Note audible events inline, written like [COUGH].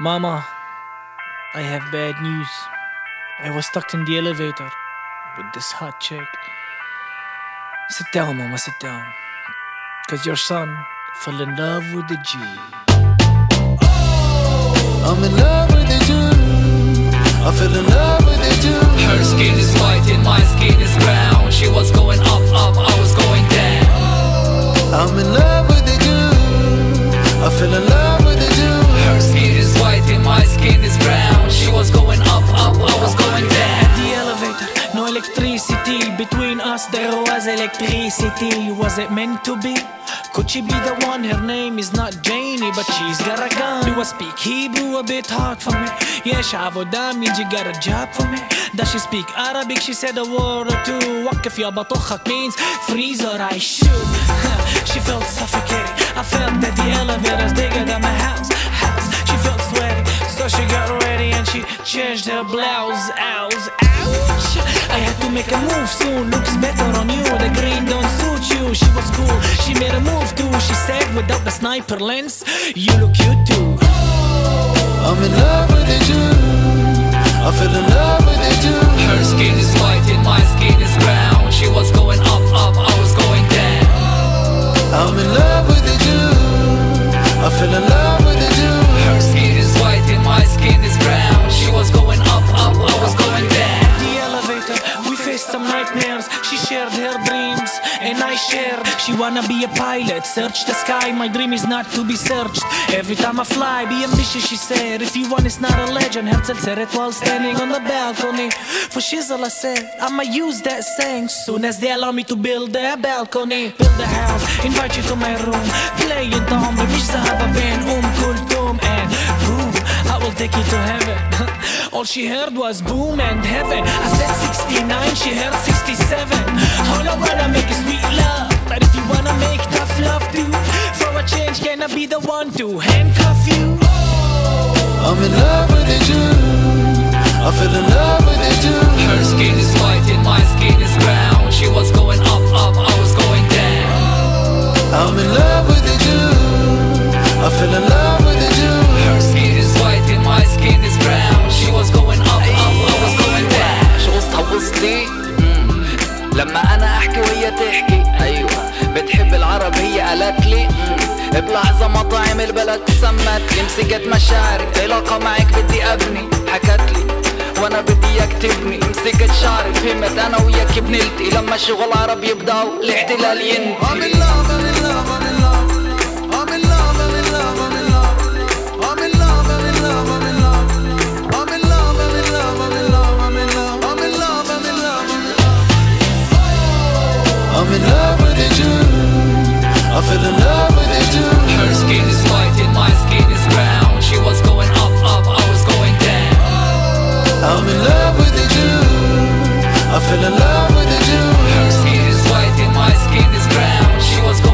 Mama, I have bad news. I was stuck in the elevator with this hot chick. Sit down, Mama, sit down. Cause your son fell in love with the G. Oh, I'm in love with the Jew. I fell in love with the Jew. Her skin is white and my skin is brown. She was going up, up, I was going down. Oh, I'm in love with the Jew. I fell in love my skin is brown. She was going up, up, I was going down. The elevator, no electricity. Between us, there was electricity. Was it meant to be? Could she be the one? Her name is not Janie, but she's got a gun. Do I speak Hebrew a bit hard for me? Yeah, عبودة means you got a job for me. Does she speak Arabic? She said a word or two. وقف يا بطخك means freeze or I shoot. [LAUGHS] she felt suffocated. I felt that the elevator's bigger than my house. House. Ready and she changed her blouse. Ouch, ouch. I had to make a move soon. Looks better on you. The green don't suit you. She was cool. She made a move too. She said without the sniper lens, you look cute too. I'm in love with the Jew. I fell in love with the Jew. Her skin is white and my skin shared her dreams, and I shared. She wanna be a pilot, search the sky. My dream is not to be searched. Every time I fly, be ambitious, she said. If you want, it's not a legend. Herzl said it while standing on the balcony. For shizzle, I said, I'ma use that saying. Soon as they allow me to build a balcony, build a house, invite you to my room, play it down, مش ذهب بين أم كلثوم and boom. I will take you to heaven. [LAUGHS] All she heard was boom and heaven. I said 69, she heard 67. All I wanna make is sweet love. But if you wanna make tough love too, for a change, can I be the one to handcuff you? I'm in love with Jew. I fell in love with Jew. Her skin is white تحكي. أيوه. بتحب العرب هي قالت لي. بلحظة مطاعم البلد سمت لي. مسكت مشاعري. علاقة معك بدي أبني. حكت لي. وأنا بدي اياك تبني. مسكت شعري. فهمت أنا وياك بنلتقي. لما الشغل عرب يبدأوا الاحتلال ينتهي. Her skin is white and my skin is brown. She was going up, up, I was going down. I'm in love with the Jew. I in love with the Jew. Her skin is white and my skin is brown. She was going